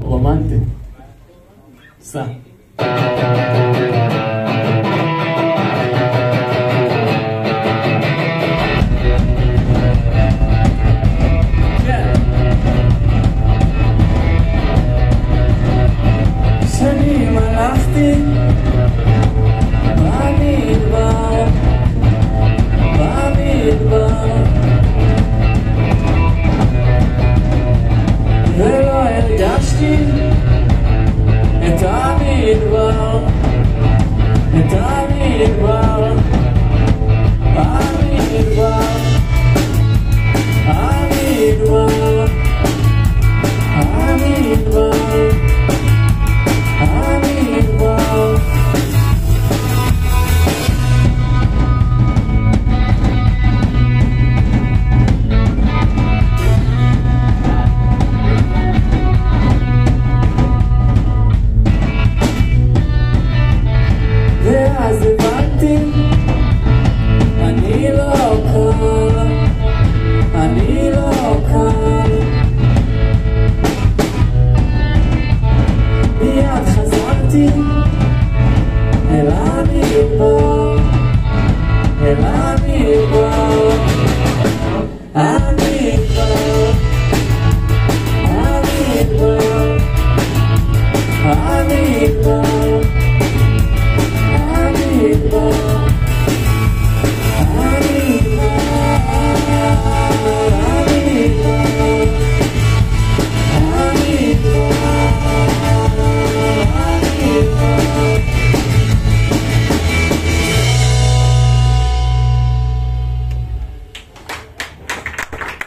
o amante. city El amigo El amigo Amigo Amigo Amigo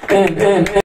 and, and, and.